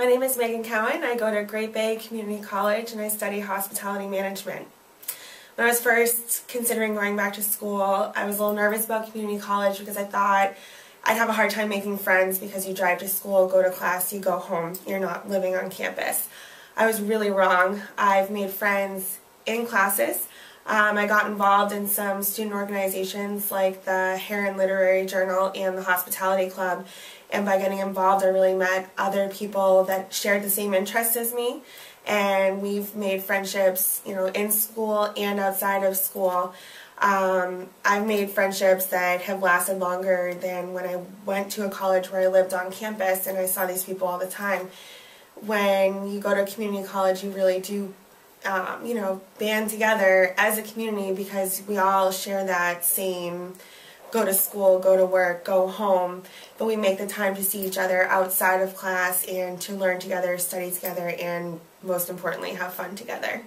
My name is Meagan Cowan. I go to Great Bay Community College and I study hospitality management. When I was first considering going back to school, I was a little nervous about community college because I thought I'd have a hard time making friends because you drive to school, go to class, you go home, you're not living on campus. I was really wrong. I've made friends in classes. Um, I got involved in some student organizations like the Heron Literary Journal and the Hospitality Club. And by getting involved I really met other people that shared the same interests as me. And we've made friendships you know in school and outside of school. Um, I've made friendships that have lasted longer than when I went to a college where I lived on campus and I saw these people all the time. When you go to a community college you really do um, you know band together as a community because we all share that same go to school, go to work, go home, but we make the time to see each other outside of class and to learn together, study together, and most importantly, have fun together.